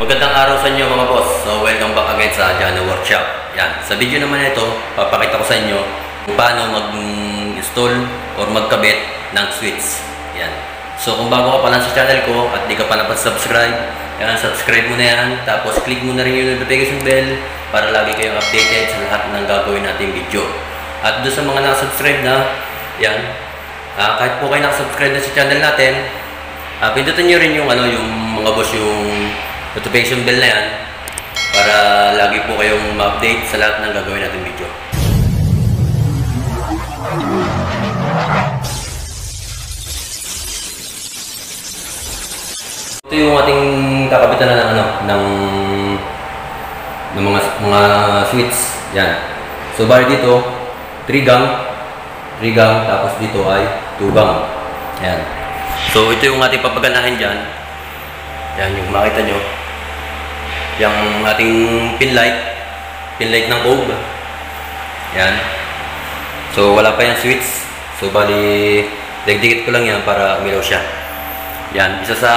Magandang araw sa inyo mga boss. So welcome back again sa Jano Workshop. Yan. Sa video naman na ito, papakita ko sa inyo kung paano mag-install or magkabit ng switch. Yan. So kung bago ka pa lang sa channel ko at di ka pa napag-subscribe, yan, subscribe mo na yan. Tapos click mo na rin yung notification bell para lagi kayong updated sa lahat ng gagawin nating video. At doon sa mga nakasubscribe na, yan, ah, kahit po kayo nakasubscribe na sa channel natin, Ah, pindutin nyo rin yung ano, yung mga boss yung notification bell na yan para lagi po kayong ma-update sa lahat ng gagawin natin video. Ito yung ating kakabitan na ng ano, ng ng mga mga switch. Yan. So bali dito, 3 gang, 3 gang, tapos dito ay 2 gang. Yan. So ito yung ating papaganahin dyan. Yan yung makita nyo. Yung ating pin light. Pin light ng Cove. Yan. So wala pa yung switch. So bali, dagdikit ko lang yan para umilaw siya. Yan. Isa sa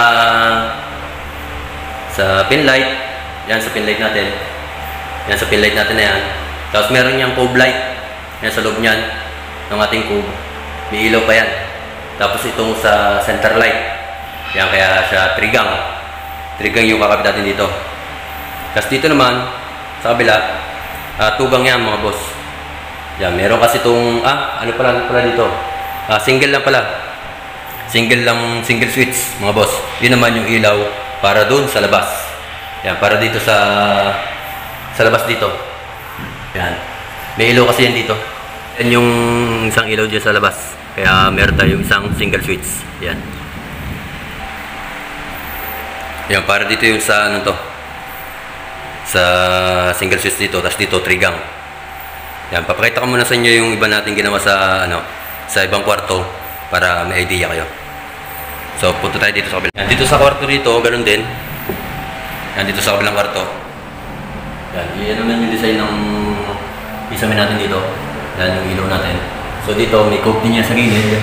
sa pin light. Yan sa pin light natin. Yan sa pin light natin na yan. Tapos meron yung Cove light. Yan sa loob niyan ng ating Cove. May ilaw pa yan. Tapos itong sa center light. Yan kaya siya trigang. Trigang yung kakabit natin dito. Tapos dito naman, sa kabila, uh, tugang yan mga boss. Yan, meron kasi itong, ah, ano pala, ano pala dito? Ah, single lang pala. Single lang, single switch mga boss. Yun naman yung ilaw para doon sa labas. Yan, para dito sa, sa labas dito. Yan. May ilaw kasi yan dito. Yan yung isang ilaw dyan sa labas. Kaya meron tayong isang single switch. Yan. Yan, para dito yung sa ano to. Sa single switch dito, tapos dito trigang. Yan, papakita ko muna sa inyo yung iba natin ginawa sa ano, sa ibang kwarto para may idea kayo. So, punta tayo dito sa kabila. Yan, dito sa kwarto dito, ganun din. Yan, dito sa kabilang kwarto. Yan, yan naman yung design ng isamin natin dito. Yan yung ilaw natin. So dito, may coke din yan sa gilid.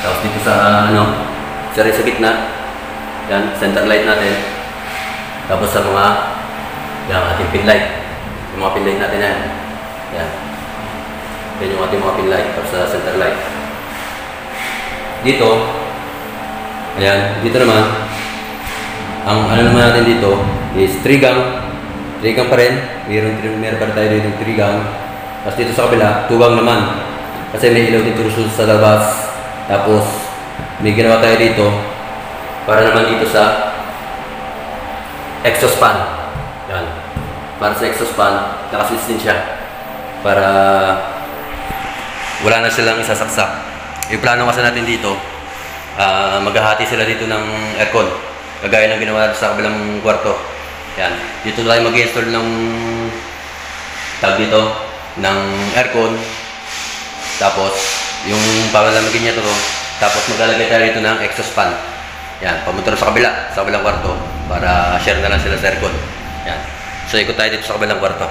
Tapos dito sa ano, sa sa gitna. Yan, center light natin. Tapos sa mga, yan, ating pin light. Yung mga pin light natin yan. Yan. Yan yung ating mga pin light. Tapos sa center light. Dito, ayan, dito naman, ang ano naman natin dito is 3 gang. 3 gang pa rin. Meron, meron pa tayo dito ng 3 gang. Tapos dito sa kabila, 2 gang naman. Kasi may ilaw dito sa labas. Tapos, may ginawa tayo dito para naman dito sa exhaust fan. Para sa exhaust fan, nakaswitch din siya. Para wala na silang isasaksak. Yung plano kasi natin dito, uh, maghahati sila dito ng aircon. Kagaya ng ginawa natin sa kabilang kwarto. Yan. Dito tayo mag-install ng tag dito ng aircon tapos, yung papalamigin niya to, tapos maglalagay tayo dito ng exhaust fan. Yan, pamunta sa kabila, sa kabilang kwarto, para share na lang sila sa aircon. Yan. So, ikot tayo dito sa kabilang kwarto.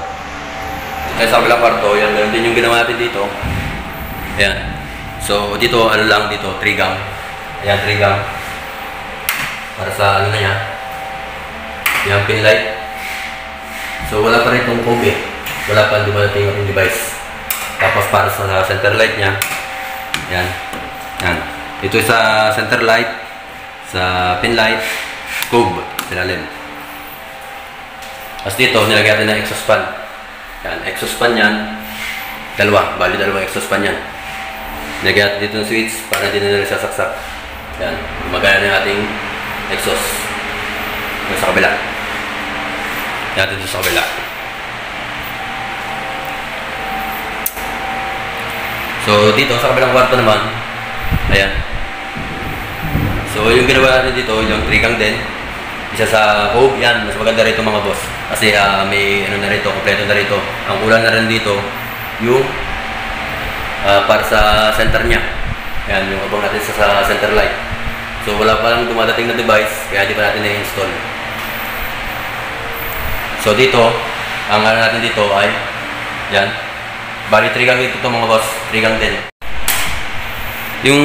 Dito sa kabilang kwarto, yan, meron din yung ginawa natin dito. Yan. So, dito, ano lang dito, 3 gang. Ayan, 3 gang. Para sa ano na niya. Yan, pin light. So, wala pa rin itong Kobe. Wala pa dumadating yung device. Tapos para sa center light niya, yan. Yan. Ito sa center light, sa pin light, cube, silalim. Tapos dito, nilagyan natin ng exhaust fan. Yan, exhaust fan yan. Dalawa, bali dalawa exhaust fan yan. Nilagyan natin dito ng switch para hindi na nila sasaksak. Yan, magaya na ating exhaust. Yung sa kabila. Yan, dito sa kabila. So, dito sa kabilang kwarto naman, ayan. So, yung ginawa natin dito, yung trigang din. Isa sa Hope, yan, mas maganda rito mga boss. Kasi uh, may ano na rito, kompleto na rito. Ang kulang na rin dito, yung uh, para sa center niya. Yan, yung abang natin sa, sa center light. So, wala pa lang dumadating na device, kaya di pa natin na-install. So, dito, ang ano natin dito ay, yan, Bali, trigang ito to mga boss. Trigang din. Yung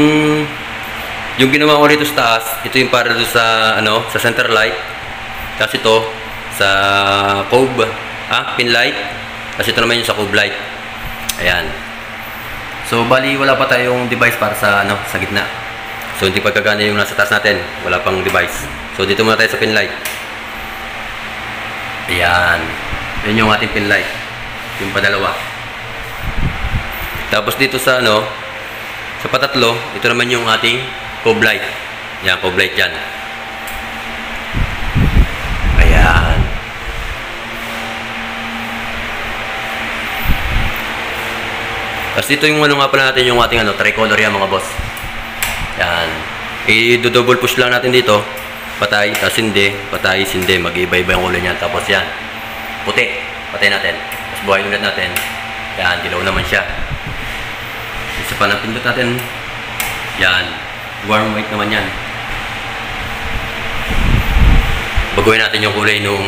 yung ginawa ko rito sa taas, ito yung para sa ano, sa center light. Tapos ito, sa Cove, ah, pin light. Tapos ito naman yung sa Cove light. Ayan. So, bali, wala pa tayong device para sa, ano, sa gitna. So, hindi pa gagana yung nasa taas natin. Wala pang device. So, dito muna tayo sa pin light. Ayan. Yan yung ating pin light. Yung padalawa. Tapos dito sa, ano, sa patatlo, ito naman yung ating cove light. Yan, cove light yan. Ayan. Tapos dito yung ano nga pala natin yung ating ano, tricolor yan mga boss. Yan. I-double push lang natin dito. Patay, tapos hindi. Patay, hindi. Mag-iba-iba yung kulay niyan. Tapos yan. Puti. Patay natin. Tapos buhayin ulit natin. Yan, dilaw naman siya. Isa pa ng pindot natin. Yan. Warm white naman yan. Baguhin natin yung kulay nung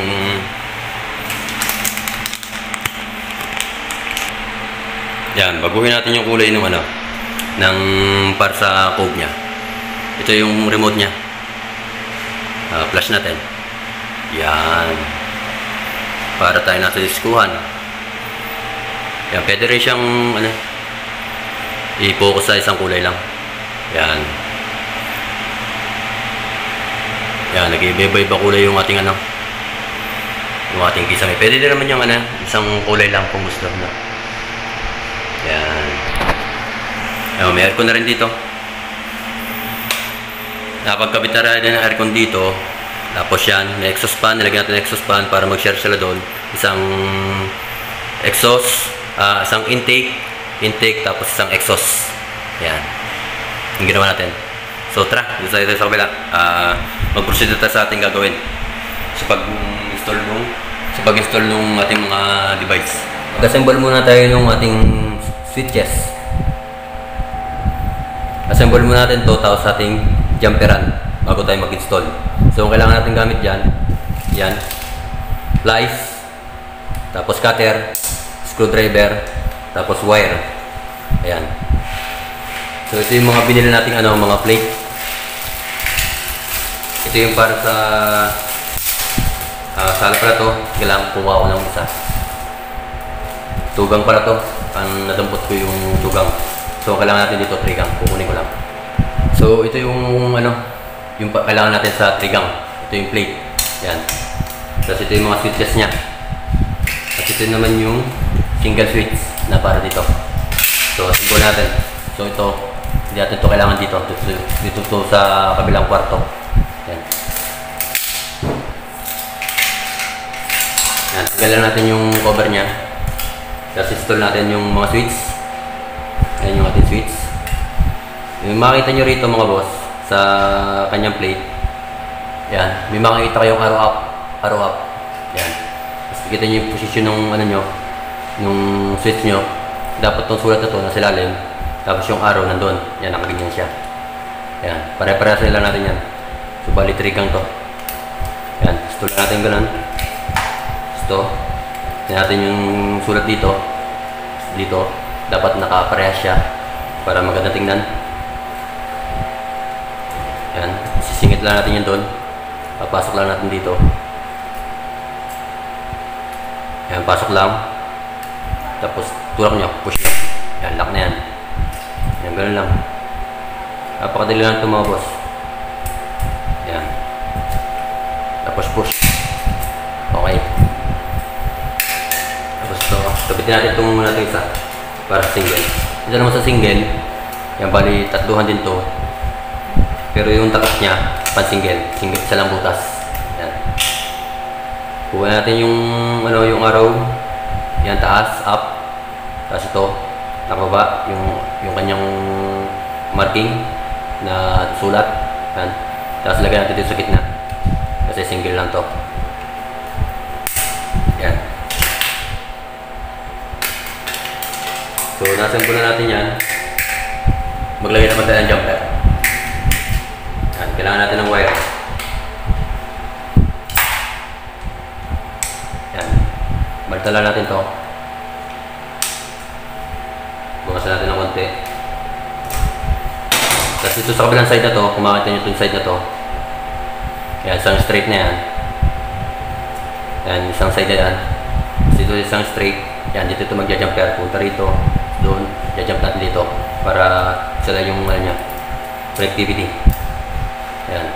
Yan, baguhin natin yung kulay ng ano ng para sa cove niya. Ito yung remote niya. Ah, flash natin. Yan. Para tayo nasa diskuhan. Yan, pwede rin siyang ano i-focus sa isang kulay lang. Yan. Yan, nag-iiba-iba kulay yung ating ano yung ating kisame. Pwede din naman yung ano, isang kulay lang kung gusto na. Yan. Ayan, may aircon na rin dito. Napagkabit na rin ng aircon dito. Tapos yan, may exhaust fan. Nilagyan natin ng exhaust fan para mag-share sila doon. Isang exhaust, ah, isang intake, intake, tapos isang exhaust. Yan. Yung ginawa natin. So tara, dito tayo sa kabila. Ah, mag-proceed tayo sa ating gagawin. Sa pag-install nung sa pag-install nung ating mga device. Mag-assemble muna tayo nung ating switches. Assemble muna natin to tapos ating jumperan bago tayo mag-install. So, ang kailangan natin gamit dyan, yan, plies, tapos cutter, screwdriver, tapos wire. Ayan. So, ito yung mga binili nating ano, mga plate. Ito yung para sa uh, sala pala to. Kailangan kuha ko ng isa. Tugang pala to. Ang nadampot ko yung tugang. So, kailangan natin dito trigang. Kukunin ko lang. So, ito yung ano, yung kailangan natin sa trigang. Ito yung plate. Yan. Tapos ito yung mga switches niya. At ito naman yung single switch na para dito. So, simbol natin. So, ito, hindi natin ito kailangan dito. Dito, dito to sa kabilang kwarto. Yan. Yan, tanggalan natin yung cover niya. Tapos install natin yung mga switch. Ayan yung ating switch. Yung makita nyo rito mga boss, sa kanyang plate. Yan, may makikita kayong arrow up. Arrow up. Yan. Tapos kita nyo yung position ng ano nyo, yung switch nyo. Dapat tong sulat na to, nasa ilalim. Tapos yung arrow nandun. Yan, nakaganyan siya. Yan, pare-pareha sila natin yan. So, bali trigang to. Yan, install natin ganun. Ito. Tignan natin yung sulat dito. Dito. Dapat nakaparehas siya. Para maganda tingnan. Yan. Sisingit lang natin yan doon. Papasok lang natin dito. Yan. Pasok lang. Tapos tulak nyo. Push nyo. Yan. Lock na yan. Yan. Ganun lang. Napakadali lang ito mga boss. Yan. Tapos push. Okay. Tapos ito, tabitin natin itong muna ito isa para sa single. Ito naman sa single, yan bali tatluhan din to. Pero yung takas niya, pan single, single isa lang butas. Yan. Kuha natin yung ano yung arrow, yan taas, up. Tapos ito, nakababa, yung yung kanyang marking na sulat. Yan. Tapos lagyan natin dito sa gitna. Kasi single lang to. So, nasample na natin yan. Maglagay naman tayo ng jumper. Yan, kailangan natin ng wire. Yan. Baltala natin to. Bukasan natin ng konti. Tapos ito sa kabilang side na to, kung makita nyo itong side na to. Yan, isang straight na yan. Yan, isang side na yan. Tapos dito isang straight. Yan, dito ito magja-jump pair. Punta rito, doon, jump natin dito. Para sila yung ano niya, connectivity. Yan.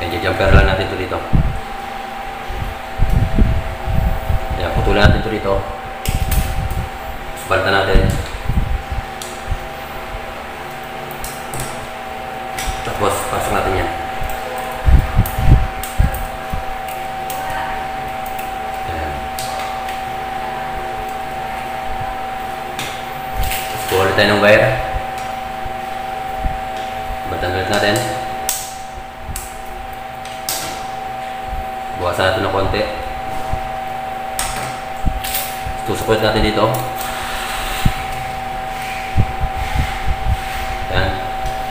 Yan, jump pair lang natin ito dito. Yan, putulan natin ito dito. Spalta natin. Tapos, pasok natin yan. Tayo ng wire. Batan ulit natin. Bukasan natin ng konti. Tusok ulit natin dito. Yan.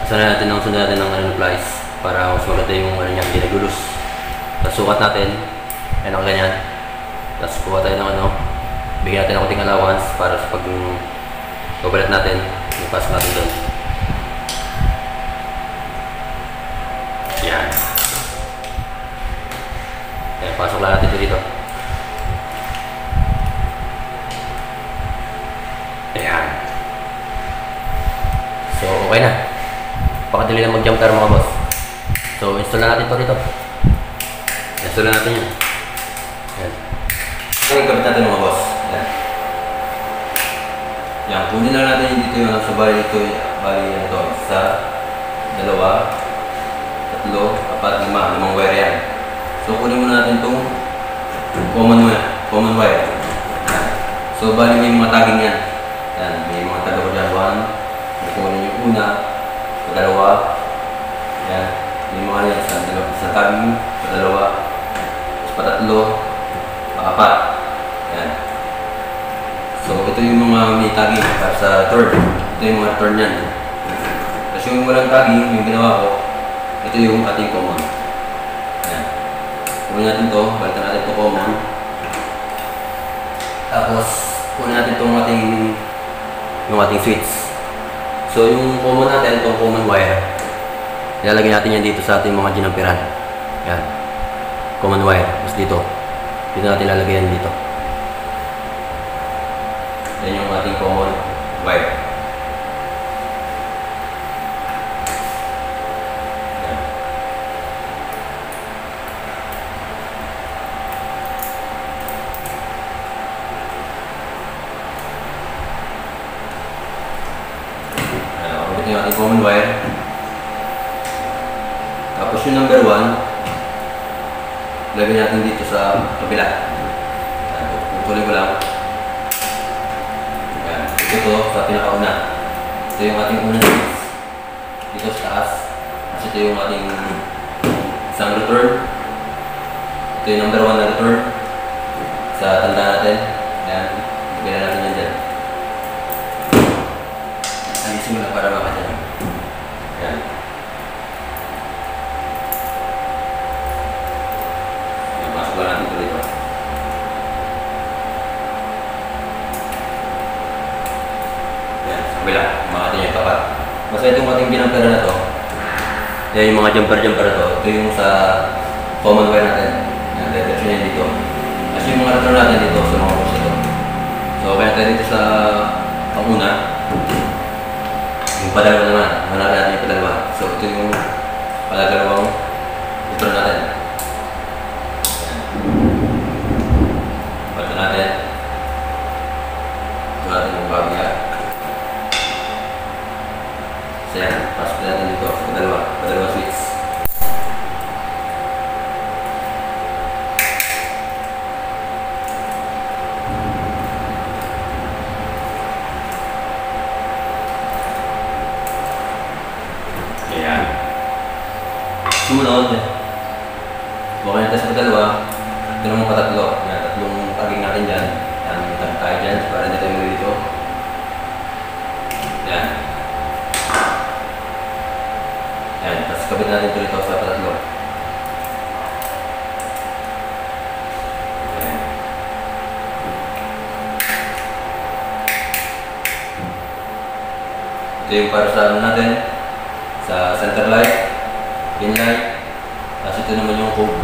Sana natin ang sundan natin ng ano, plies para mas maganda yung ano niya, hindi nagulus. Tapos natin. Yan ang ganyan. Tapos kuha tayo ng ano, bigyan natin ng konting allowance para sa pag babalat natin, pass natin doon. Yan. Yan, pasok lang natin ito dito. Ayan. So, okay na. Pakadali lang mag-jump car mga boss. So, install na natin ito dito. Install na natin yan. Yan. Ito yung gamit natin mga boss. Yan. Yan, kunin lang natin dito yung sa bali dito. Bali yan ito. Isa, dalawa, tatlo, apat, lima. Limang wire yan. So, kunin muna natin itong common wire. Common wire. So, bali may mga tagging yan. Yan, may mga taga ko dyan. One, kukunin yung una, dalawa, yan, may mga yan, sa dalawa, sa tabi, sa dalawa, sa patatlo. So, ito yung mga may tagging para sa turn. Ito yung mga turn yan. Tapos yung walang tagging, yung ginawa ko, ito yung ating common. Yan. Kunin natin to, balitan natin to common. Tapos, kunin natin itong ating yung ating switch. So, yung common natin, itong common wire, ilalagay natin yan dito sa ating mga ginampiran. Yan. Common wire. Tapos dito. Dito natin ilalagay yan dito. Ating common ito yung ating common wire. Tapos yung number 1, lagyan natin dito sa kabila. Yan, Putulin ko lang. Ito to sa pinakauna. Ito yung ating unang switch. Dito sa taas. Tapos ito yung ating isang return. Ito yung number 1 na return. Sa tanda natin. Yan. Lagyan natin yan dyan. Alisin mo lang para makadyan. Yan. Yan, pasok lang natin ito dito. Kabila. Mga yung tapat. Basta itong ating binampera na to, yan yung mga jumper-jumper to, ito yung sa common wire natin. Yan, diretso yan dito. Kasi yung mga return natin dito sa mga box ito. So, kaya tayo dito sa panguna, yung padalawa naman, manalo natin yung padalawa. So, ito yung padalawang ito natin. Pagka natin, ito natin yung bagya. So, yan, pasok natin dito sa padalawa, padalawa switch. Ayan. Sumunod, bukan natin sa dalawa, ito naman patatlo. Yan, tatlong taging natin dyan. Yan, may tag tayo dyan para hindi tayo dito. Yan. Yan, tapos kabit natin ito dito sa patatlo. Yan. Ito yung para sa ano natin, sa center light, pin light, tapos ito naman yung cove.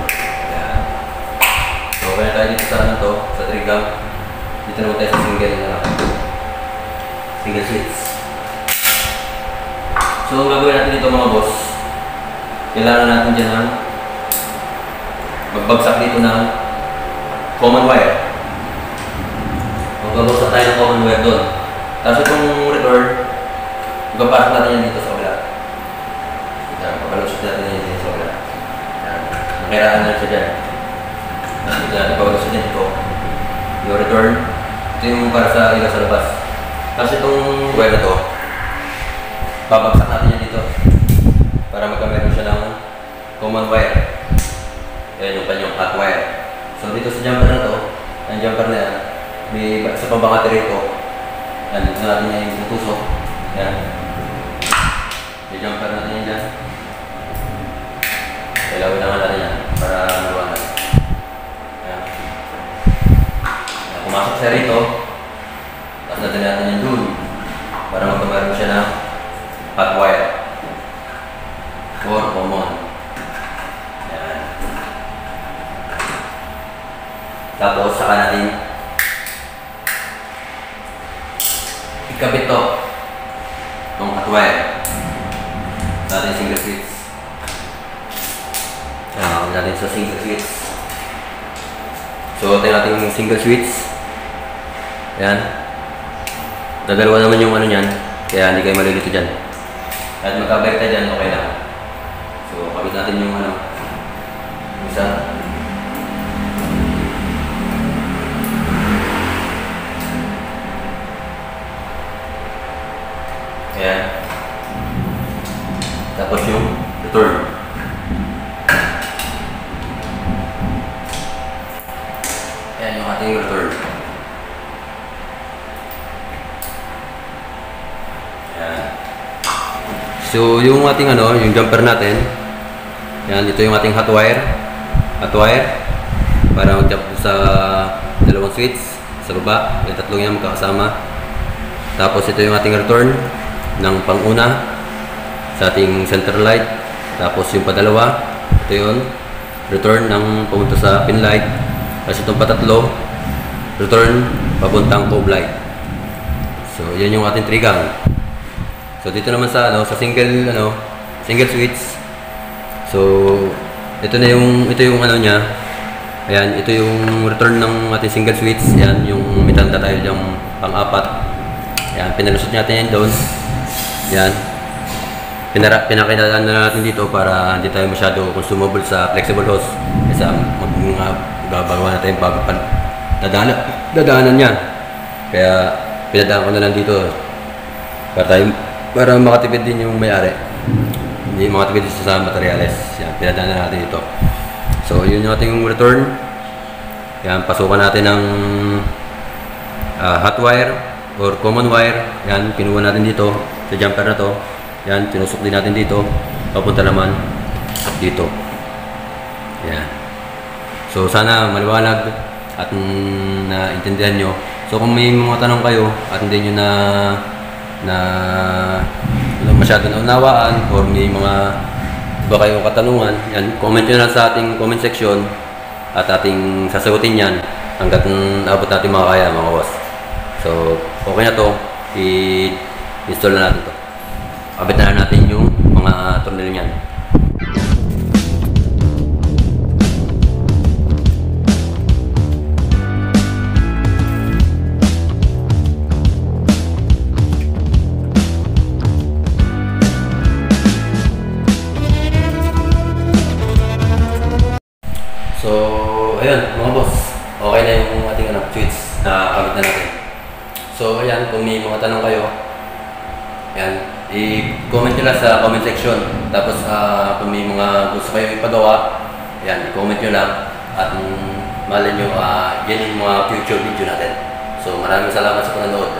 So, kaya tayo dito sa ano to, sa trigang. Dito naman tayo sa single na lang. Single switch. So, ang gagawin natin dito mga boss, kailangan natin dyan ng magbagsak dito ng common wire. Magbabagsak tayo ng common wire doon. Tapos itong ipapasok natin yan dito sa kabila. Yan, papalusot natin yan dito sa kabila. Yan, nakiraan na siya dyan. Dito natin papalusot yan dito. Yung return, ito yung para sa ilaw sa labas. Tapos itong wire na to, babagsak natin yan dito para magkameron siya ng common wire. Yan yung kanyang hot wire. So dito sa jumper na to, ang jumper na yan, may pang battery ito. Yan, dito natin yan yung tutusok. Yan. Jumper natin yan dyan. Ilawin naman natin yan para maluwanag. Yan. Yan, Pumasok siya rito. Tapos natin natin yan dun para magkameron siya ng hot wire or common. Yan. Tapos saka natin ikabit to itong hot wire sa ating single switch. Yan, natin sa single switch. So, ito yung ating single switch. Yan. Dadalawa naman yung ano niyan, kaya hindi kayo malilito dyan. Kahit magkabalik tayo dyan, okay lang. So, kabit natin yung ano, yung isa. Ayan. Tapos yung return. Ayan yung ating return. Ayan. So, yung ating ano, yung jumper natin, yan, ito yung ating hot wire. Hot wire. Para mag-jump sa dalawang switch sa baba. Yung tatlong yan magkakasama. Tapos ito yung ating return ng panguna sa ating center light. Tapos yung padalawa, ito yun. Return ng pumunta sa pin light. Tapos itong patatlo, return papuntang cove light. So, yan yung ating trigang. So dito naman sa ano sa single ano single switch. So ito na yung ito yung ano niya. Ayan, ito yung return ng ating single switch. Ayan, yung may tanda tayo yung pang-apat. Ayan, pinalusot natin yan doon. Ayan. Pinara, pinakinalaan na natin dito para hindi tayo masyado consumable sa flexible hose. Kasi mag gagawa natin bago pa dadaanan, dadaanan niya. Kaya pinadaan ko na lang dito para tayo para makatipid din yung may-ari. Hindi makatipid din sa materials. Yan, pinadaan na natin ito. So, yun yung ating return. Yan, pasukan natin ng ah, hot wire or common wire. Yan, kinuha natin dito sa jumper na to. Yan, tinusok din natin dito. Papunta naman dito. Yan. So, sana maliwanag at naintindihan nyo. So, kung may mga tanong kayo at hindi nyo na na ano, masyado na unawaan or may mga iba kayong katanungan, yan, comment nyo lang sa ating comment section at ating sasagutin yan hanggat abot natin mga kaya mga boss. So, okay na to. I-install na natin to. Abit na natin yung mga tornil niyan. Kung may mga tanong kayo, ayan, i-comment nyo lang sa comment section. Tapos, ah, kung may mga gusto kayo ipagawa, ayan, i-comment nyo lang. At um, malay nyo, ah, yan yung mga future video natin. So, maraming salamat sa panonood.